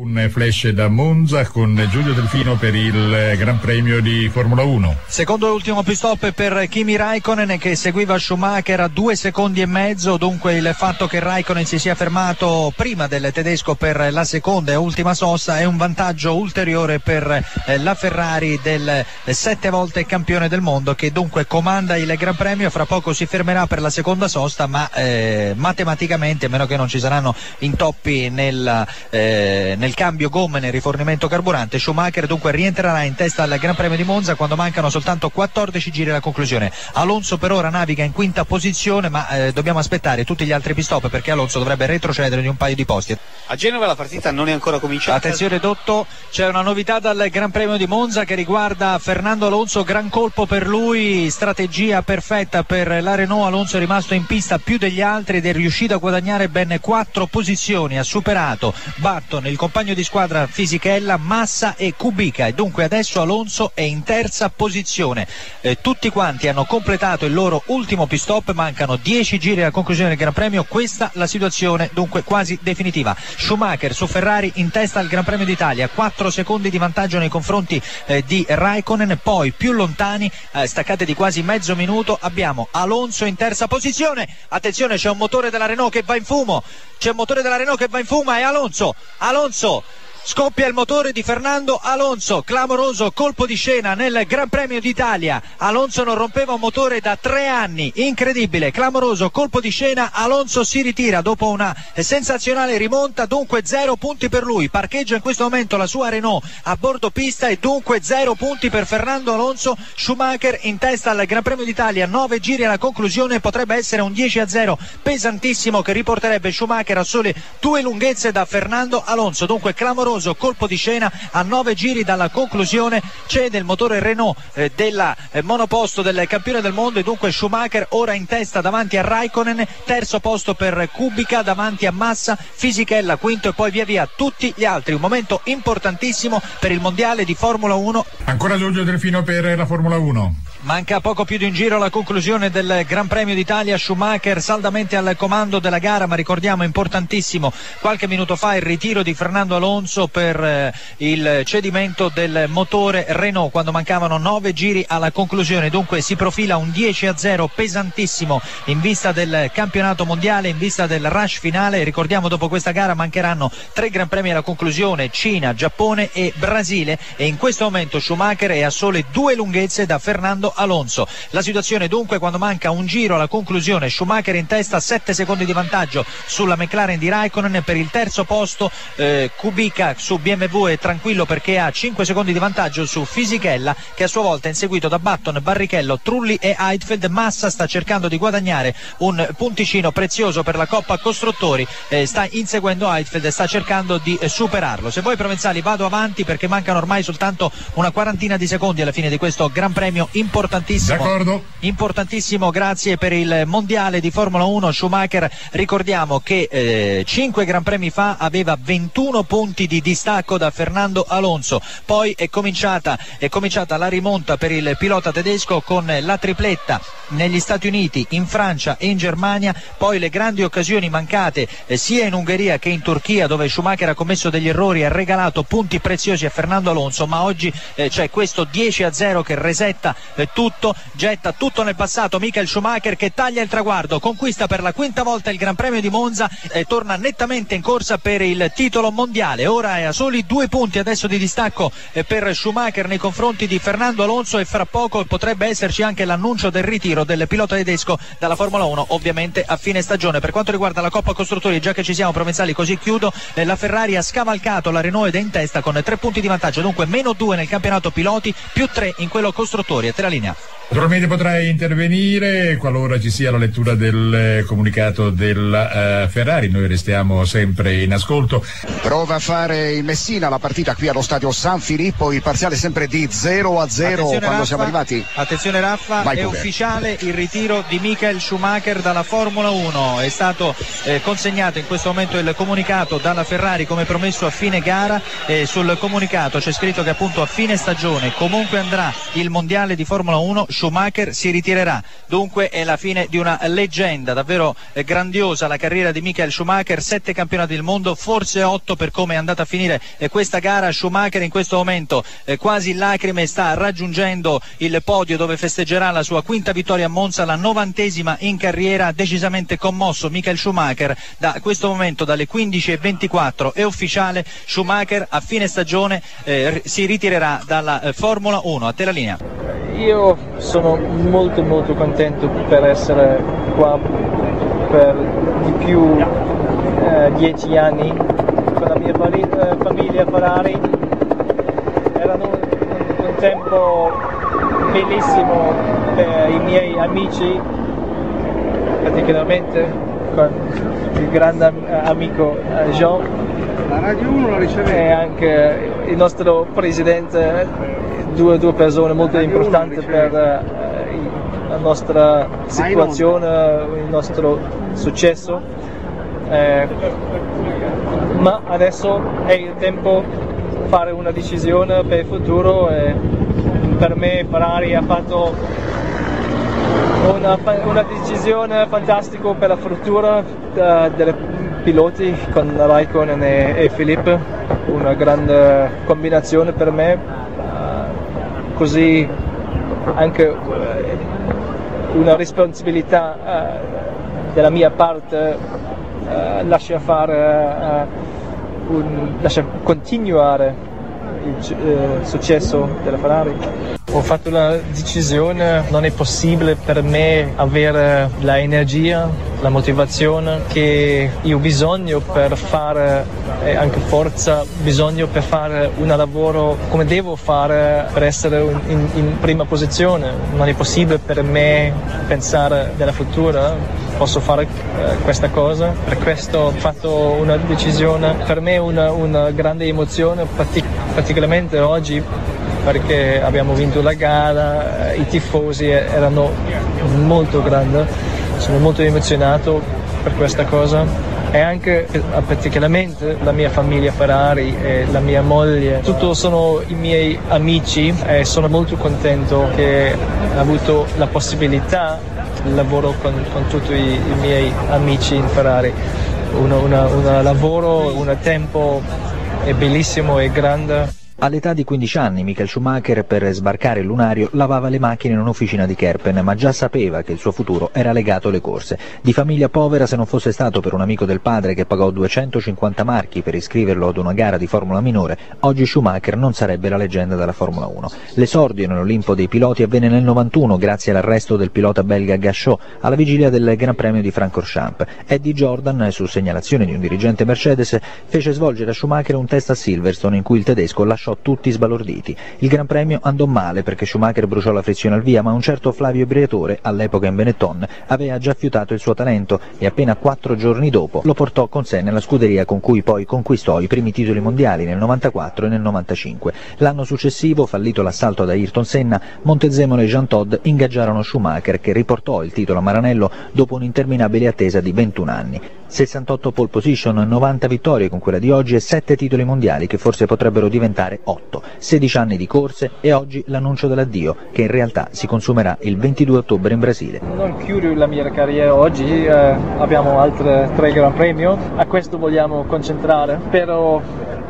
Un flash da Monza con Giulio Delfino per il Gran Premio di Formula 1. Secondo e ultimo pit stop per Kimi Raikkonen che seguiva Schumacher a due secondi e mezzo, dunque il fatto che Raikkonen si sia fermato prima del tedesco per la seconda e ultima sosta è un vantaggio ulteriore per eh, la Ferrari del sette volte campione del mondo che dunque comanda il Gran Premio, fra poco si fermerà per la seconda sosta ma eh, matematicamente, a meno che non ci saranno intoppi nel, eh, nel nel cambio gomme nel rifornimento carburante. Schumacher dunque rientrerà in testa al Gran Premio di Monza quando mancano soltanto 14 giri alla conclusione. Alonso per ora naviga in quinta posizione ma eh, dobbiamo aspettare tutti gli altri pit stop perché Alonso dovrebbe retrocedere di un paio di posti. A Genova la partita non è ancora cominciata. Attenzione Dotto, c'è una novità dal Gran Premio di Monza che riguarda Fernando Alonso, gran colpo per lui, strategia perfetta per la Renault. Alonso è rimasto in pista più degli altri ed è riuscito a guadagnare ben quattro posizioni, ha superato Barton, il compagno compagno di squadra Fisichella, Massa e Kubica e dunque adesso Alonso è in terza posizione. Eh, tutti quanti hanno completato il loro ultimo pit stop, mancano 10 giri alla conclusione del Gran Premio, questa la situazione dunque quasi definitiva. Schumacher su Ferrari in testa al Gran Premio d'Italia, 4 secondi di vantaggio nei confronti eh, di Raikkonen, poi più lontani, eh, staccate di quasi mezzo minuto, abbiamo Alonso in terza posizione. Attenzione, c'è un motore della Renault che va in fumo. C'è un motore della Renault che va in fumo e Alonso. Alonso そう。Scoppia il motore di Fernando Alonso, clamoroso colpo di scena nel Gran Premio d'Italia. Alonso non rompeva un motore da tre anni, incredibile, clamoroso colpo di scena. Alonso si ritira dopo una sensazionale rimonta, dunque zero punti per lui. Parcheggia in questo momento la sua Renault a bordo pista e dunque zero punti per Fernando Alonso. Schumacher in testa al Gran Premio d'Italia, nove giri alla conclusione, potrebbe essere un 10 a 0 pesantissimo che riporterebbe Schumacher a sole due lunghezze da Fernando Alonso. Dunque clamoroso clamoroso colpo di scena a nove giri dalla conclusione. Cede il motore Renault eh, del eh, monoposto del campione del mondo. E dunque Schumacher ora in testa davanti a Raikkonen terzo posto per Kubica davanti a Massa Fisichella quinto e poi via via tutti gli altri. Un momento importantissimo per il mondiale di Formula 1 ancora Giorgio Delfino per la Formula 1 Manca poco più di un giro alla conclusione del Gran Premio d'Italia. Schumacher saldamente al comando della gara, ma ricordiamo importantissimo qualche minuto fa il ritiro di Fernando Alonso per eh, il cedimento del motore Renault quando mancavano nove giri alla conclusione. Dunque si profila un 10 a 0 pesantissimo in vista del campionato mondiale, in vista del rush finale. Ricordiamo dopo questa gara mancheranno tre Gran Premi alla conclusione: Cina, Giappone e Brasile. E in questo momento Schumacher è a sole due lunghezze da Fernando Alonso. La situazione dunque quando manca un giro alla conclusione, Schumacher in testa, 7 secondi di vantaggio sulla McLaren di Raikkonen per il terzo posto, eh, Kubica su BMW è tranquillo perché ha 5 secondi di vantaggio su Fisichella che a sua volta è inseguito da Button, Barrichello, Trulli e Heidfeld. Massa sta cercando di guadagnare un punticino prezioso per la Coppa Costruttori, eh, sta inseguendo Heidfeld e sta cercando di eh, superarlo. Se voi provenzali vado avanti perché mancano ormai soltanto una quarantina di secondi alla fine di questo Gran Premio importante importantissimo. D'accordo. Importantissimo, grazie per il mondiale di Formula 1. Schumacher, ricordiamo che eh, 5 Gran Premi fa aveva 21 punti di distacco da Fernando Alonso. Poi è cominciata, è cominciata la rimonta per il pilota tedesco con la tripletta negli Stati Uniti, in Francia e in Germania. Poi le grandi occasioni mancate eh, sia in Ungheria che in Turchia, dove Schumacher ha commesso degli errori e ha regalato punti preziosi a Fernando Alonso. Ma oggi eh, c'è questo 10 a 0 che resetta eh, tutto, getta tutto nel passato Michael Schumacher che taglia il traguardo, conquista per la quinta volta il Gran Premio di Monza e torna nettamente in corsa per il titolo mondiale. Ora è a soli due punti adesso di distacco eh, per Schumacher nei confronti di Fernando Alonso e fra poco potrebbe esserci anche l'annuncio del ritiro del pilota tedesco dalla Formula 1, ovviamente a fine stagione. Per quanto riguarda la Coppa Costruttori, già che ci siamo provenzali, così chiudo, eh, la Ferrari ha scavalcato la Renault ed è in testa con tre punti di vantaggio, dunque meno due nel campionato piloti, più tre in quello costruttori. A te la linea. Naturalmente potrai intervenire qualora ci sia la lettura del eh, comunicato della uh, Ferrari, noi restiamo sempre in ascolto. Prova a fare il Messina la partita qui allo stadio San Filippo, il parziale sempre di 0 a 0 Attenzione quando Raffa, siamo arrivati. Attenzione Raffa, Vai è pure. ufficiale il ritiro di Michael Schumacher dalla Formula 1, è stato eh, consegnato in questo momento il comunicato dalla Ferrari come promesso a fine gara e sul comunicato c'è scritto che appunto a fine stagione comunque andrà il mondiale di Formula 1 Schumacher si ritirerà. Dunque è la fine di una leggenda davvero eh, grandiosa la carriera di Michael Schumacher, sette campionati del mondo, forse otto per come è andata a finire eh, questa gara. Schumacher in questo momento eh, quasi in lacrime sta raggiungendo il podio dove festeggerà la sua quinta vittoria a Monza, la novantesima in carriera, decisamente commosso Michael Schumacher. Da questo momento dalle 15.24 è ufficiale. Schumacher a fine stagione eh, si ritirerà dalla Formula 1 a te la linea io sono molto molto contento per essere qua per di più eh, dieci anni con la mia eh, famiglia Ferrari. Erano un, un tempo bellissimo per i miei amici praticamente con il grande amico eh, Jean. La Radio 1 la riceve e anche il nostro presidente due, due persone molto importanti per uh, la nostra situazione il nostro successo. Eh, ma adesso è il tempo di fare una decisione per il futuro e per me Ferrari ha fatto una, una decisione fantastica per la futura uh, dei piloti con Raikkonen e, e Filippo, una grande combinazione per me, così anche uh, una responsabilità della mia parte lascia fare, lascia continuare il successo della Ferrari. Ho fatto la decisione, non è possibile per me avere l'energia, la motivazione che io ho bisogno per fare e anche forza, bisogno per fare un lavoro come devo fare per essere in, in prima posizione. Non è possibile per me pensare della futura, posso fare eh, questa cosa. Per questo ho fatto una decisione, per me una, una grande emozione, particolarmente oggi perché abbiamo vinto la gara, i tifosi erano molto grandi, sono molto emozionato per questa cosa. E anche eh, particolarmente la mia famiglia Ferrari e la mia moglie, tutti sono i miei amici e sono molto contento che ho avuto la possibilità di lavorare con, con tutti i, i, miei amici in Ferrari, un lavoro, un tempo è bellissimo e grande. All'età di 15 anni Michael Schumacher per sbarcare il lunario lavava le macchine in un'officina di Kerpen, ma già sapeva che il suo futuro era legato alle corse. Di famiglia povera se non fosse stato per un amico del padre che pagò 250 marchi per iscriverlo ad una gara di Formula minore, oggi Schumacher non sarebbe la leggenda della Formula 1. L'esordio nell'Olimpo dei piloti avvenne nel 91 grazie all'arresto del pilota belga Gachot alla vigilia del Gran Premio di Francorchamps. Eddie Jordan, su segnalazione di un dirigente Mercedes, fece svolgere a Schumacher un test a Silverstone in cui il tedesco lasciò lasciò tutti sbalorditi. Il Gran Premio andò male perché Schumacher bruciò la frizione al via, ma un certo Flavio Briatore, all'epoca in Benetton, aveva già fiutato il suo talento e appena quattro giorni dopo lo portò con sé nella scuderia con cui poi conquistò i primi titoli mondiali nel 94 e nel 95. L'anno successivo, fallito l'assalto da Ayrton Senna, Montezemolo e Jean Todd ingaggiarono Schumacher che riportò il titolo a Maranello dopo un'interminabile attesa di 21 anni. 68 pole position, 90 vittorie con quella di oggi e 7 titoli mondiali che forse potrebbero diventare 8. 16 anni di corse e oggi l'annuncio dell'addio che in realtà si consumerà il 22 ottobre in Brasile. Non chiudo la mia carriera oggi, eh, abbiamo altre tre Gran Premio, a questo vogliamo concentrare, però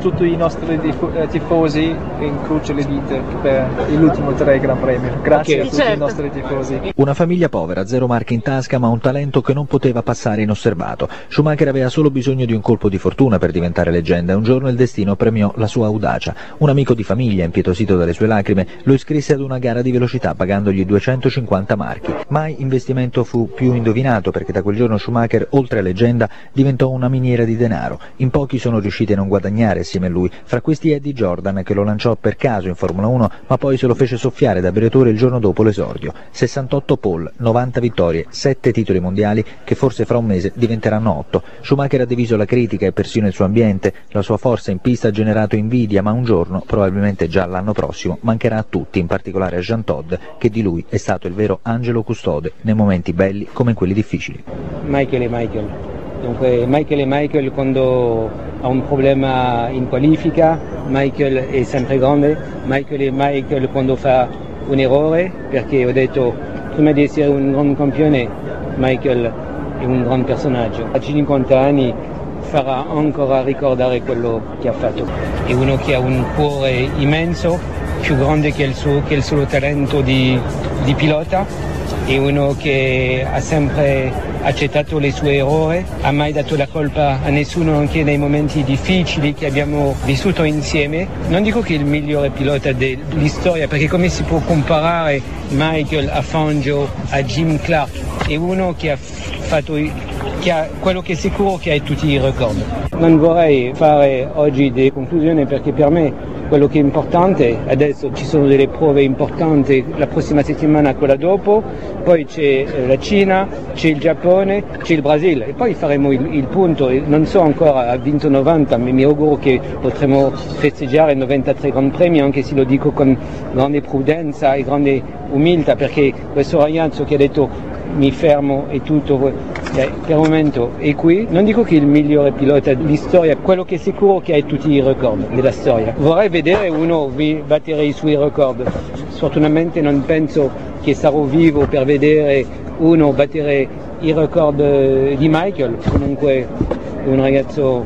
tutti i nostri eh, tifosi incrocio le dita per l'ultimo tre Gran Premio. Grazie okay. a tutti certo. i nostri tifosi. Una famiglia povera, zero marche in tasca, ma un talento che non poteva passare inosservato. Schumacher aveva solo bisogno di un colpo di fortuna per diventare leggenda un giorno il destino premiò la sua audacia. Un amico di famiglia, impietosito dalle sue lacrime, lo iscrisse ad una gara di velocità pagandogli 250 marchi. Mai investimento fu più indovinato perché da quel giorno Schumacher, oltre a leggenda, diventò una miniera di denaro. In pochi sono riusciti a non guadagnare assieme a lui, fra questi Eddie Jordan che lo lanciò per caso in Formula 1 ma poi se lo fece soffiare da Briatore il giorno dopo l'esordio. 68 pole, 90 vittorie, 7 titoli mondiali che forse fra un mese diventeranno 8. Schumacher ha diviso la critica e persino il suo ambiente, la sua forza in pista ha generato invidia ma un giorno, probabilmente già l'anno prossimo, mancherà a tutti, in particolare a Jean Todd che di lui è stato il vero angelo custode nei momenti belli come in quelli difficili. Michael e Michael. Dunque Michael e Michael quando ha un problema in qualifica, Michael è sempre grande, Michael e Michael quando fa un errore perché ho detto prima di essere un gran campione Michael è un gran personaggio. A 50 anni farà ancora ricordare quello che ha fatto. È uno che ha un cuore immenso, più grande che il suo, che il suo talento di, di pilota, è uno che ha sempre accettato le sue errori, ha mai dato la colpa a nessuno anche nei momenti difficili che abbiamo vissuto insieme. Non dico che è il migliore pilota dell'istoria, perché come si può comparare Michael a Fangio, a Jim Clark? È uno che ha fatto che ha, quello che è sicuro che ha tutti i record. Non vorrei fare oggi delle conclusioni perché per me quello che è importante, adesso ci sono delle prove importanti la prossima settimana, quella dopo, poi c'è la Cina, c'è il Giappone, c'è il Brasile. E poi faremo il, il punto, non so ancora, ha vinto 90, ma mi auguro che potremo festeggiare 93 Gran Premi anche se lo dico con grande prudenza e grande umiltà perché questo ragazzo che ha detto mi fermo e tutto eh, per il momento è qui. Non dico che è il migliore pilota di storia, quello che è sicuro che ha tutti i record della storia. Vorrei vedere uno battere i suoi record. Sfortunatamente non penso che sarò vivo per vedere uno battere i record di Michael. Comunque è un ragazzo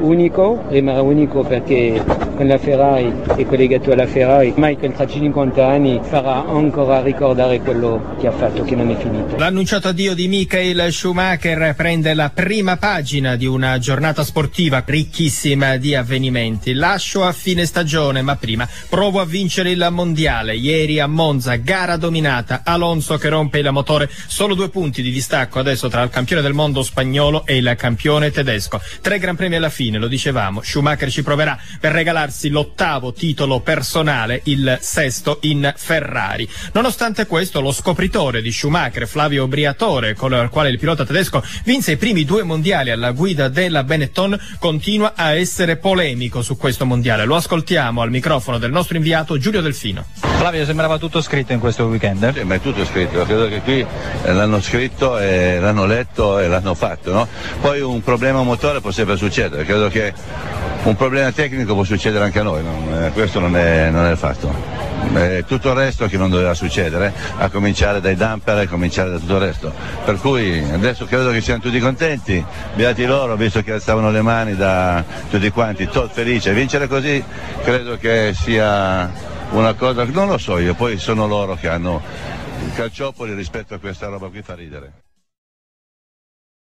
unico, rimarrà unico perché con la Ferrari e collegato alla Ferrari, Michael tra 50 anni farà ancora ricordare quello che ha fatto, che non è finito. L'annunciato addio di Michael Schumacher prende la prima pagina di una giornata sportiva ricchissima di avvenimenti. Lascio a fine stagione, ma prima provo a vincere il mondiale. Ieri a Monza, gara dominata, Alonso che rompe il motore, solo due punti di distacco adesso tra il campione del mondo spagnolo e il campione tedesco. Tre gran premi alla fine, lo dicevamo, Schumacher ci proverà per regalare aggiudicarsi l'ottavo titolo personale, il sesto in Ferrari. Nonostante questo, lo scopritore di Schumacher, Flavio Briatore, con il quale il pilota tedesco vinse i primi due mondiali alla guida della Benetton, continua a essere polemico su questo mondiale. Lo ascoltiamo al microfono del nostro inviato Giulio Delfino. Flavio, sembrava tutto scritto in questo weekend? Sì, ma è tutto scritto. Credo che qui eh, l'hanno scritto, e l'hanno letto e l'hanno fatto. No? Poi un problema motore può sempre succedere. Credo che un problema tecnico può succedere anche a noi, non, eh, questo non è, non è, il fatto. È tutto il resto che non doveva succedere, a cominciare dai damper e cominciare da tutto il resto. Per cui adesso credo che siano tutti contenti, beati loro, visto che alzavano le mani da tutti quanti, tot felice. Vincere così credo che sia una cosa, non lo so io, poi sono loro che hanno calciopoli rispetto a questa roba qui fa ridere.